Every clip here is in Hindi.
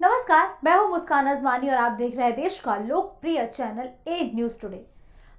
नमस्कार, मैं हूँ मुस्कान अजमानी और आप देख रहे हैं देश का लोकप्रिय चैनल ए न्यूज़ टुडे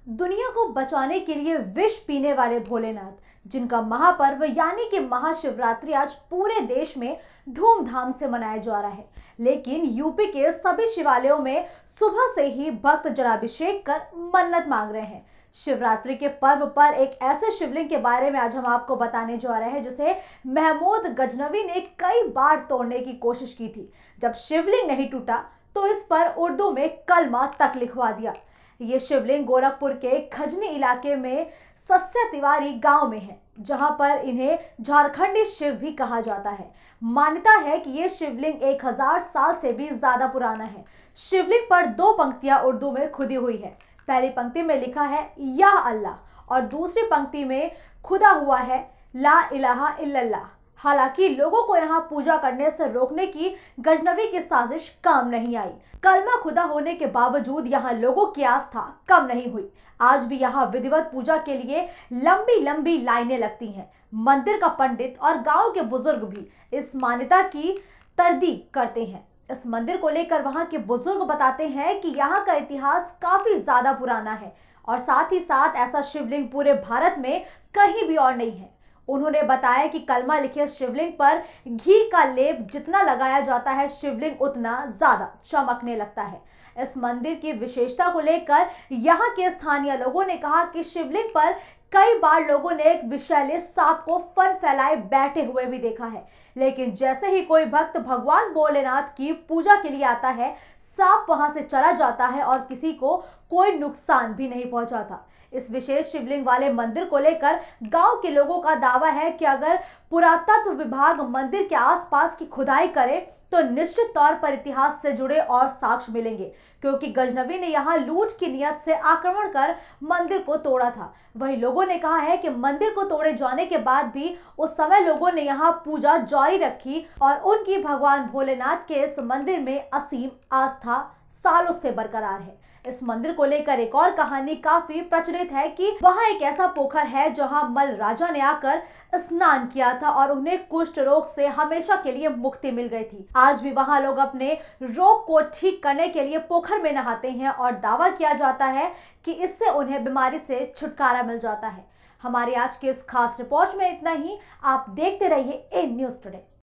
दुनिया को बचाने के लिए विष पीने वाले भोलेनाथ, जिनका महापर्व यानी कि महाशिवरात्रि आज पूरे देश में धूमधाम से मनाया जा रहा है। लेकिन यूपी के सभी शिवालयों में सुबह से ही भक्त जलाभिषेक कर मन्नत मांग रहे हैं। शिवरात्रि के पर्व पर एक ऐसे शिवलिंग के बारे में आज हम आपको बताने जा रहे हैं, जिसे महमूद गजनवी ने कई बार तोड़ने की कोशिश की थी। जब शिवलिंग नहीं टूटा तो इस पर उर्दू में कलमा तक लिखवा दिया। ये शिवलिंग गोरखपुर के खजनी इलाके में सस्य तिवारी गाँव में है, जहाँ पर इन्हें झारखंडी शिव भी कहा जाता है। मान्यता है कि ये शिवलिंग एक हज़ार साल से भी ज़्यादा पुराना है। शिवलिंग पर दो पंक्तियाँ उर्दू में खुदी हुई है। पहली पंक्ति में लिखा है, या अल्लाह, और दूसरी पंक्ति में खुदा हुआ है, ला इलाहा इल्लल्लाह। हालाँकि लोगों को यहाँ पूजा करने से रोकने की गजनवी की साजिश काम नहीं आई। कलमा खुदा होने के बावजूद यहाँ लोगों की आस्था कम नहीं हुई। आज भी यहाँ विधिवत पूजा के लिए लंबी लंबी लाइनें लगती हैं। मंदिर का पंडित और गाँव के बुज़ुर्ग भी इस मान्यता की तरदीक करते हैं। इस मंदिर को लेकर वहाँ के बुज़ुर्ग बताते हैं कि यहाँ का इतिहास काफ़ी ज़्यादा पुराना है और साथ ही साथ ऐसा शिवलिंग पूरे भारत में कहीं भी और नहीं है। उन्होंने बताया कि कलमा लिखे शिवलिंग पर घी का लेप जितना लगाया जाता है, शिवलिंग उतना ज़्यादा चमकने लगता है। इस मंदिर की विशेषता को लेकर यहाँ के स्थानीय लोगों ने कहा कि शिवलिंग पर कई बार लोगों ने एक विषैले सांप को फन फैलाए बैठे हुए भी देखा है। लेकिन जैसे ही कोई भक्त भगवान भोलेनाथ की पूजा के लिए आता है, सांप वहाँ से चला जाता है और किसी को कोई नुकसान भी नहीं पहुंचाता। इस विशेष शिवलिंग वाले मंदिर को लेकर गाँव के लोगों का दावा है कि अगर पुरातत्व विभाग मंदिर के आसपास की खुदाई करे तो निश्चित तौर पर इतिहास से जुड़े और साक्ष्य मिलेंगे, क्योंकि गजनवी ने यहाँ लूट की नियत से आक्रमण कर मंदिर को तोड़ा था। वही लोगों ने कहा है कि मंदिर को तोड़े जाने के बाद भी उस समय लोगों ने यहाँ पूजा जारी रखी और उनकी भगवान भोलेनाथ के इस मंदिर में असीम आस्था सालों से बरकरार है। इस मंदिर को लेकर एक और कहानी काफ़ी प्रचलित है कि वहाँ एक ऐसा पोखर है जहाँ मल राजा ने आकर स्नान किया था और उन्हें कुष्ठ रोग से हमेशा के लिए मुक्ति मिल गई थी। आज भी वहाँ लोग अपने रोग को ठीक करने के लिए पोखर में नहाते हैं और दावा किया जाता है कि इससे उन्हें बीमारी से छुटकारा मिल जाता है। हमारी आज के इस खास रिपोर्ट में इतना ही। आप देखते रहिए ए न्यूज़ टुडे